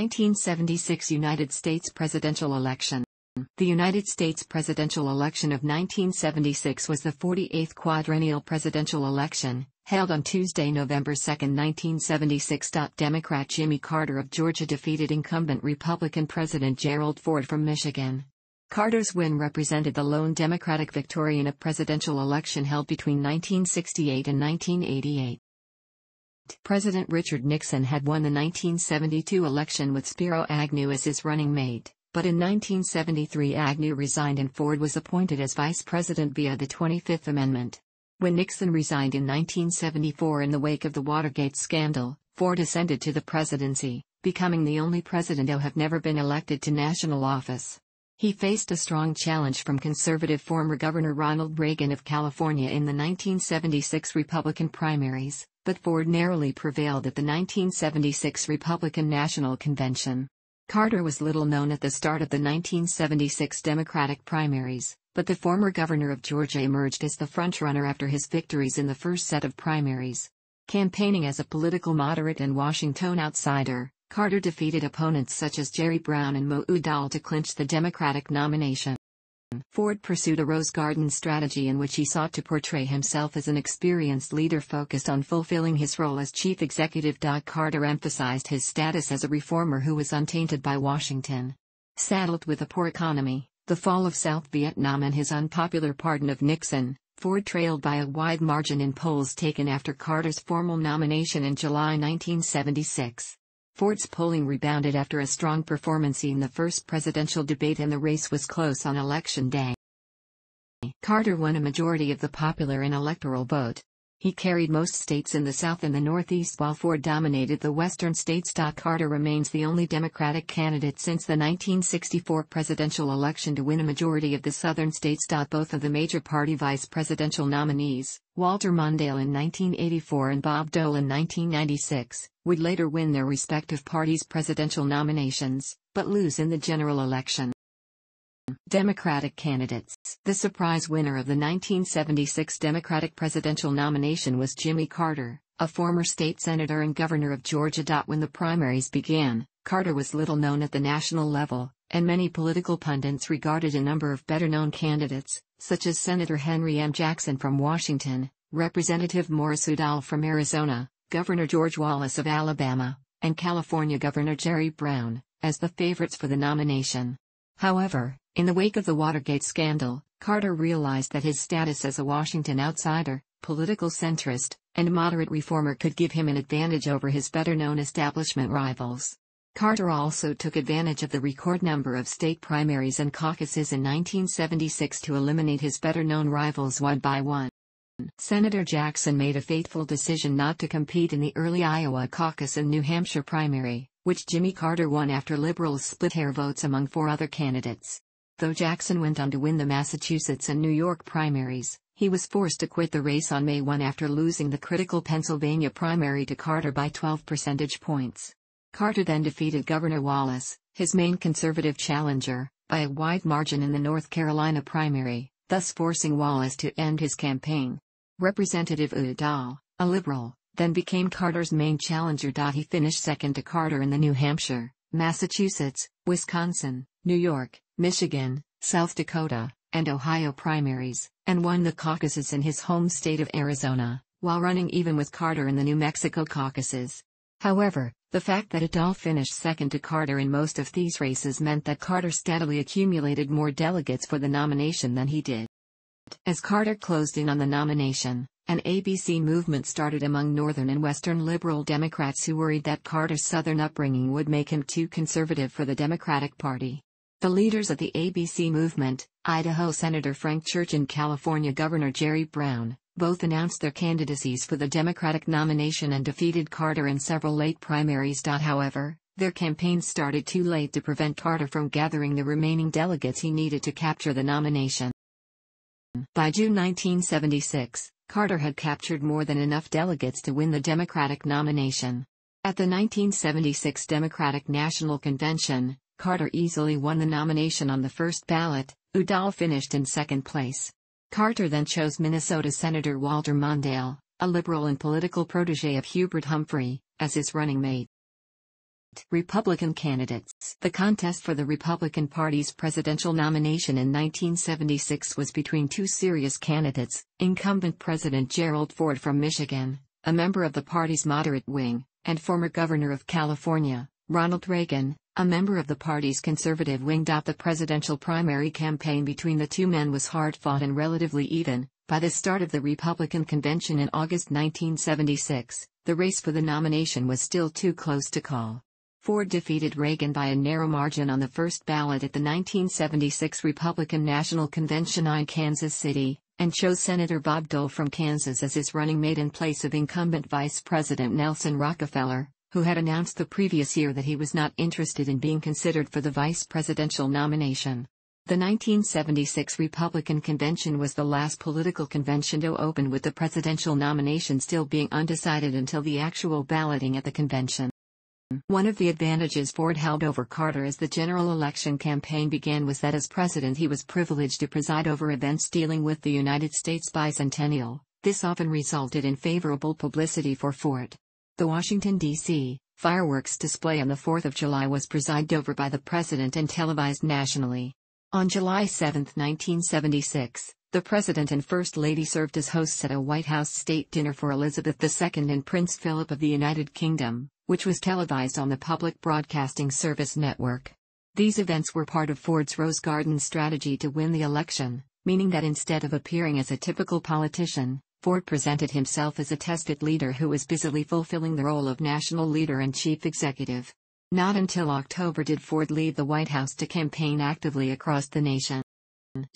1976 United States presidential election. The United States presidential election of 1976 was the 48th quadrennial presidential election, held on Tuesday, November 2, 1976. Democrat Jimmy Carter of Georgia defeated incumbent Republican President Gerald Ford from Michigan. Carter's win represented the lone Democratic victory in a presidential election held between 1968 and 1988. President Richard Nixon had won the 1972 election with Spiro Agnew as his running mate, but in 1973 Agnew resigned and Ford was appointed as vice president via the 25th Amendment. When Nixon resigned in 1974 in the wake of the Watergate scandal, Ford ascended to the presidency, becoming the only president to have never been elected to national office. He faced a strong challenge from conservative former Governor Ronald Reagan of California in the 1976 Republican primaries, but Ford narrowly prevailed at the 1976 Republican National Convention. Carter was little known at the start of the 1976 Democratic primaries, but the former governor of Georgia emerged as the frontrunner after his victories in the first set of primaries. Campaigning as a political moderate and Washington outsider, Carter defeated opponents such as Jerry Brown and Mo Udall to clinch the Democratic nomination. Ford pursued a Rose Garden strategy in which he sought to portray himself as an experienced leader focused on fulfilling his role as chief executive. Carter emphasized his status as a reformer who was untainted by Washington. Saddled with a poor economy, the fall of South Vietnam and his unpopular pardon of Nixon, Ford trailed by a wide margin in polls taken after Carter's formal nomination in July 1976. Ford's polling rebounded after a strong performance in the first presidential debate and the race was close on election day. Carter won a majority of the popular and electoral vote. He carried most states in the South and the Northeast while Ford dominated the western states. Carter remains the only Democratic candidate since the 1964 presidential election to win a majority of the southern states. Both of the major party vice presidential nominees, Walter Mondale in 1984 and Bob Dole in 1996, would later win their respective parties' presidential nominations, but lose in the general election. Democratic candidates. The surprise winner of the 1976 Democratic presidential nomination was Jimmy Carter, a former state senator and governor of Georgia. When the primaries began, Carter was little known at the national level, and many political pundits regarded a number of better known candidates, such as Senator Henry M. Jackson from Washington, Representative Morris Udall from Arizona, Governor George Wallace of Alabama, and California Governor Jerry Brown, as the favorites for the nomination. However, in the wake of the Watergate scandal, Carter realized that his status as a Washington outsider, political centrist, and moderate reformer could give him an advantage over his better known establishment rivals. Carter also took advantage of the record number of state primaries and caucuses in 1976 to eliminate his better known rivals one by one. Senator Jackson made a fateful decision not to compete in the early Iowa caucus and New Hampshire primary, which Jimmy Carter won after liberals split hair votes among four other candidates. Though Jackson went on to win the Massachusetts and New York primaries, he was forced to quit the race on May 1 after losing the critical Pennsylvania primary to Carter by 12 percentage points. Carter then defeated Governor Wallace, his main conservative challenger, by a wide margin in the North Carolina primary, thus forcing Wallace to end his campaign. Representative Udall, a liberal, then became Carter's main challenger. He finished second to Carter in the New Hampshire, Massachusetts, Wisconsin, New York, Michigan, South Dakota, and Ohio primaries, and won the caucuses in his home state of Arizona, while running even with Carter in the New Mexico caucuses. However, the fact that Udall finished second to Carter in most of these races meant that Carter steadily accumulated more delegates for the nomination than he did. As Carter closed in on the nomination, an ABC movement started among Northern and Western liberal Democrats who worried that Carter's Southern upbringing would make him too conservative for the Democratic Party. The leaders of the ABC movement, Idaho Senator Frank Church and California Governor Jerry Brown, both announced their candidacies for the Democratic nomination and defeated Carter in several late primaries. However, their campaigns started too late to prevent Carter from gathering the remaining delegates he needed to capture the nomination. By June 1976, Carter had captured more than enough delegates to win the Democratic nomination. At the 1976 Democratic National Convention, Carter easily won the nomination on the first ballot, Udall finished in second place. Carter then chose Minnesota Senator Walter Mondale, a liberal and political protege of Hubert Humphrey, as his running mate. Republican candidates. The contest for the Republican Party's presidential nomination in 1976 was between two serious candidates incumbent President Gerald Ford from Michigan, a member of the party's moderate wing, and former governor of California, Ronald Reagan, a member of the party's conservative wing. The presidential primary campaign between the two men was hard fought and relatively even. By the start of the Republican convention in August 1976, the race for the nomination was still too close to call. Ford defeated Reagan by a narrow margin on the first ballot at the 1976 Republican National Convention in Kansas City, and chose Senator Bob Dole from Kansas as his running mate in place of incumbent Vice President Nelson Rockefeller, who had announced the previous year that he was not interested in being considered for the vice presidential nomination. The 1976 Republican Convention was the last political convention to open with the presidential nomination still being undecided until the actual balloting at the convention. One of the advantages Ford held over Carter as the general election campaign began was that as president he was privileged to preside over events dealing with the United States bicentennial. This often resulted in favorable publicity for Ford. The Washington, D.C. fireworks display on the 4th of July was presided over by the president and televised nationally. On July 7, 1976, the President and First Lady served as hosts at a White House state dinner for Elizabeth II and Prince Philip of the United Kingdom which was televised on the Public Broadcasting Service network. These events were part of Ford's Rose Garden strategy to win the election, meaning that instead of appearing as a typical politician, Ford presented himself as a tested leader who was busily fulfilling the role of national leader and chief executive. Not until October did Ford leave the White House to campaign actively across the nation.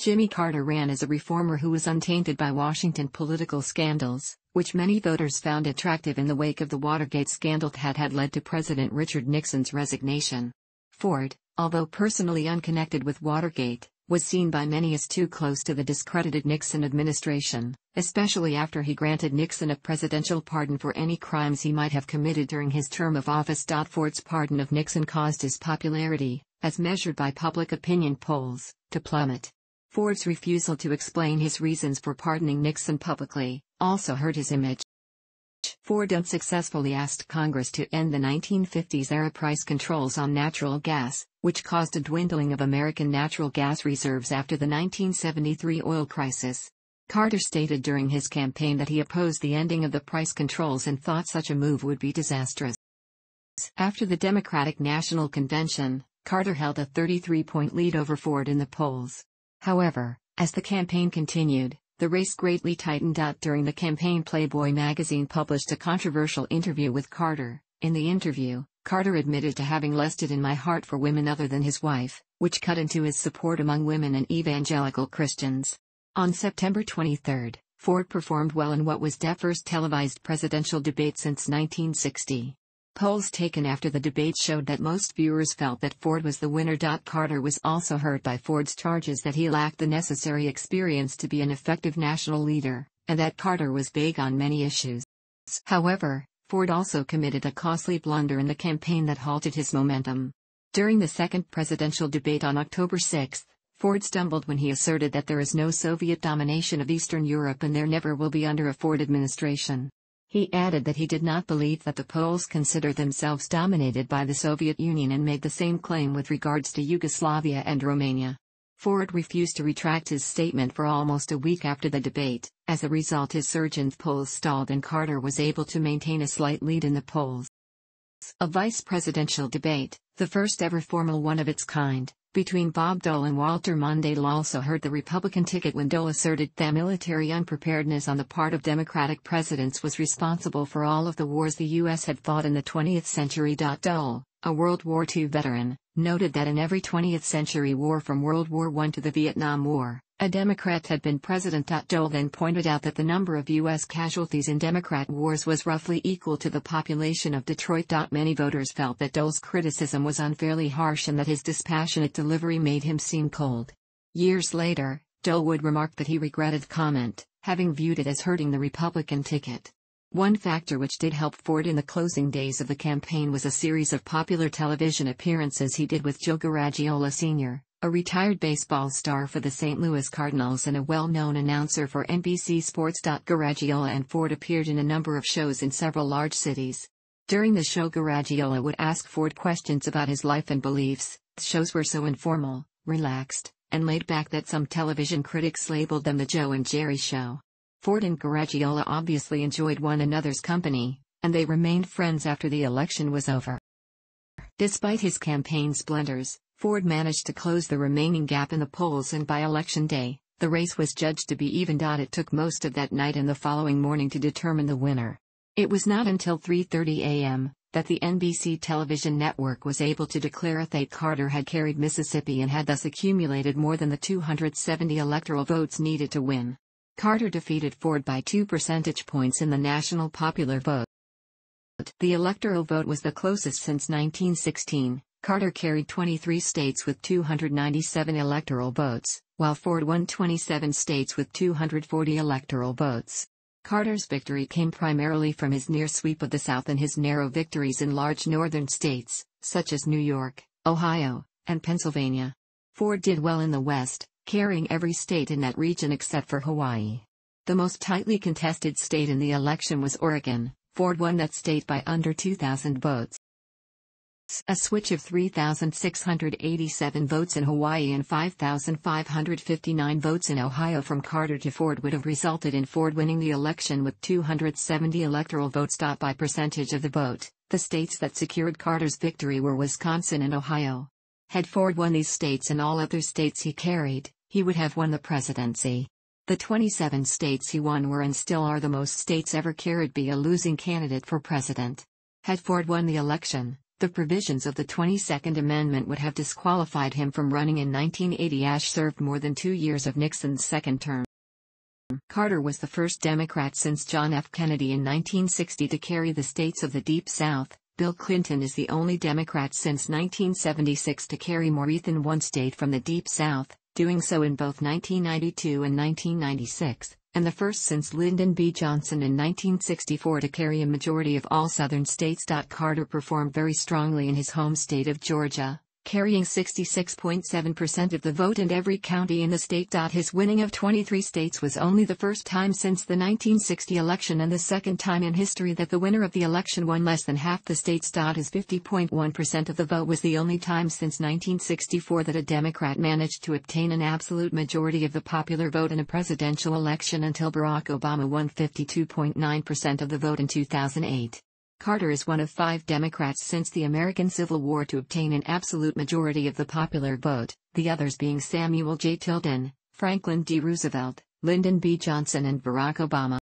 Jimmy Carter ran as a reformer who was untainted by Washington political scandals, which many voters found attractive in the wake of the Watergate scandal that had led to President Richard Nixon's resignation. Ford, although personally unconnected with Watergate, was seen by many as too close to the discredited Nixon administration, especially after he granted Nixon a presidential pardon for any crimes he might have committed during his term of office. Ford's pardon of Nixon caused his popularity, as measured by public opinion polls, to plummet. Ford's refusal to explain his reasons for pardoning Nixon publicly also hurt his image. Ford unsuccessfully asked Congress to end the 1950s era price controls on natural gas, which caused a dwindling of American natural gas reserves after the 1973 oil crisis. Carter stated during his campaign that he opposed the ending of the price controls and thought such a move would be disastrous. After the Democratic National Convention, Carter held a 33 point lead over Ford in the polls. However, as the campaign continued, the race greatly tightened out during the campaign. Playboy magazine published a controversial interview with Carter. In the interview, Carter admitted to having lusted in my heart for women other than his wife, which cut into his support among women and evangelical Christians. On September 23, Ford performed well in what was the first televised presidential debate since 1960. Polls taken after the debate showed that most viewers felt that Ford was the winner. Carter was also hurt by Ford's charges that he lacked the necessary experience to be an effective national leader, and that Carter was vague on many issues. However, Ford also committed a costly blunder in the campaign that halted his momentum. During the second presidential debate on October 6, Ford stumbled when he asserted that there is no Soviet domination of Eastern Europe and there never will be under a Ford administration. He added that he did not believe that the Poles consider themselves dominated by the Soviet Union and made the same claim with regards to Yugoslavia and Romania. Ford refused to retract his statement for almost a week after the debate. As a result, his surge in polls stalled and Carter was able to maintain a slight lead in the polls. A vice presidential debate, the first ever formal one of its kind, between Bob Dole and Walter Mondale also hurt the Republican ticket when Dole asserted that military unpreparedness on the part of Democratic presidents was responsible for all of the wars the U.S. had fought in the 20th century. Dole, a World War II veteran, noted that in every 20th century war from World War I to the Vietnam War, a Democrat had been president. Dole then pointed out that the number of U.S. casualties in Democrat wars was roughly equal to the population of Detroit. Many voters felt that Dole's criticism was unfairly harsh and that his dispassionate delivery made him seem cold. Years later, Dole would remark that he regretted the comment, having viewed it as hurting the Republican ticket. One factor which did help Ford in the closing days of the campaign was a series of popular television appearances he did with Joe Garagiola Sr., a retired baseball star for the St. Louis Cardinals and a well-known announcer for NBC Sports. Garagiola and Ford appeared in a number of shows in several large cities. During the show Garagiola would ask Ford questions about his life and beliefs. The Shows were so informal, relaxed, and laid back that some television critics labeled them the Joe and Jerry Show. Ford and Garagiola obviously enjoyed one another's company, and they remained friends after the election was over. Despite his campaign splendors, Ford managed to close the remaining gap in the polls and by election day, the race was judged to be even. It took most of that night and the following morning to determine the winner. It was not until 3:30 a.m. that the NBC television network was able to declare that Carter had carried Mississippi and had thus accumulated more than the 270 electoral votes needed to win. Carter defeated Ford by 2 percentage points in the national popular vote. The electoral vote was the closest since 1916. Carter carried 23 states with 297 electoral votes, while Ford won 27 states with 240 electoral votes. Carter's victory came primarily from his near sweep of the South and his narrow victories in large northern states, such as New York, Ohio, and Pennsylvania. Ford did well in the West, carrying every state in that region except for Hawaii. The most tightly contested state in the election was Oregon. Ford won that state by under 2,000 votes. A switch of 3,687 votes in Hawaii and 5,559 votes in Ohio from Carter to Ford would have resulted in Ford winning the election with 270 electoral votes. By percentage of the vote, the states that secured Carter's victory were Wisconsin and Ohio. Had Ford won these states and all other states he carried, he would have won the presidency. The 27 states he won were and still are the most states ever carried by a losing candidate for president. Had Ford won the election, the provisions of the 22nd Amendment would have disqualified him from running in 1980. Ash served more than two years of Nixon's second term. Carter was the first Democrat since John F. Kennedy in 1960 to carry the states of the Deep South. Bill Clinton is the only Democrat since 1976 to carry more than one state from the Deep South, doing so in both 1992 and 1996 and the first since Lyndon B. Johnson in 1964 to carry a majority of all southern states. Carter performed very strongly in his home state of Georgia, carrying 66.7% of the vote in every county in the state. His winning of 23 states was only the first time since the 1960 election and the second time in history that the winner of the election won less than half the states. His 50.1% of the vote was the only time since 1964 that a Democrat managed to obtain an absolute majority of the popular vote in a presidential election until Barack Obama won 52.9% of the vote in 2008. Carter is one of five Democrats since the American Civil War to obtain an absolute majority of the popular vote, the others being Samuel J. Tilden, Franklin D. Roosevelt, Lyndon B. Johnson and Barack Obama.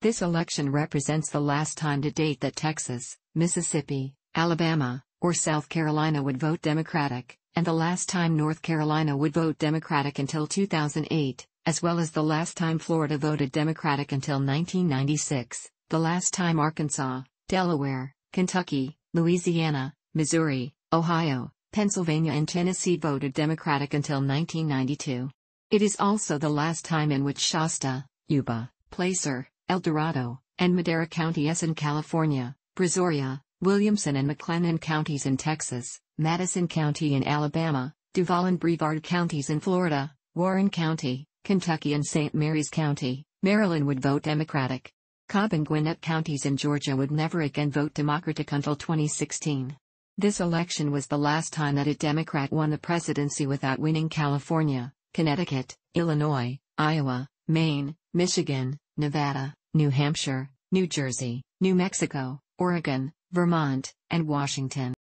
This election represents the last time to date that Texas, Mississippi, Alabama, or South Carolina would vote Democratic, and the last time North Carolina would vote Democratic until 2008, as well as the last time Florida voted Democratic until 1996, the last time Arkansas, Delaware, Kentucky, Louisiana, Missouri, Ohio, Pennsylvania and Tennessee voted Democratic until 1992. It is also the last time in which Shasta, Yuba, Placer, El Dorado, and Madera counties in California, Brazoria, Williamson and McLennan counties in Texas, Madison County in Alabama, Duval and Brevard counties in Florida, Warren County, Kentucky and St. Mary's County, Maryland would vote Democratic. Cobb and Gwinnett counties in Georgia would never again vote Democratic until 2016. This election was the last time that a Democrat won the presidency without winning California, Connecticut, Illinois, Iowa, Maine, Michigan, Nevada, New Hampshire, New Jersey, New Mexico, Oregon, Vermont, and Washington.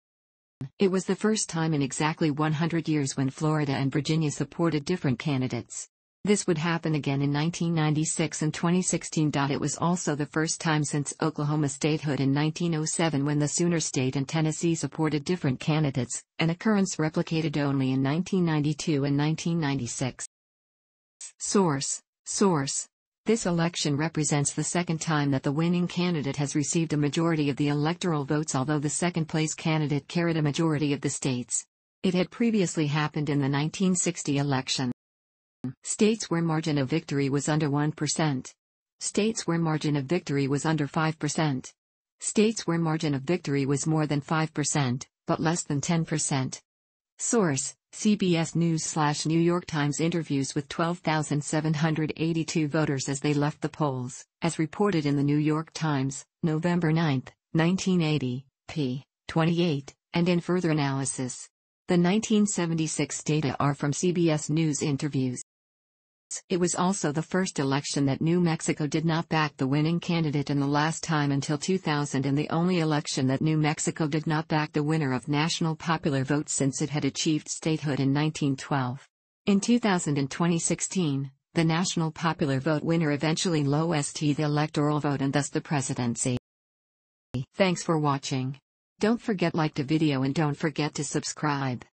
It was the first time in exactly 100 years when Florida and Virginia supported different candidates. This would happen again in 1996 and 2016. It was also the first time since Oklahoma statehood in 1907 when the Sooner State and Tennessee supported different candidates, an occurrence replicated only in 1992 and 1996. Source Source This election represents the second time that the winning candidate has received a majority of the electoral votes, although the second place candidate carried a majority of the states. It had previously happened in the 1960 election. States where margin of victory was under 1%. States where margin of victory was under 5%. States where margin of victory was more than 5%, but less than 10%. Source CBS News slash New York Times interviews with 12,782 voters as they left the polls, as reported in the New York Times, November 9, 1980, p. 28, and in further analysis. The 1976 data are from CBS News interviews. It was also the first election that New Mexico did not back the winning candidate and the last time until 2000 and the only election that New Mexico did not back the winner of national popular vote since it had achieved statehood in 1912. In 2000 and 2016, the national popular vote winner eventually lost the electoral vote and thus the presidency. Thanks for watching. Don't forget like the video and don't forget to subscribe.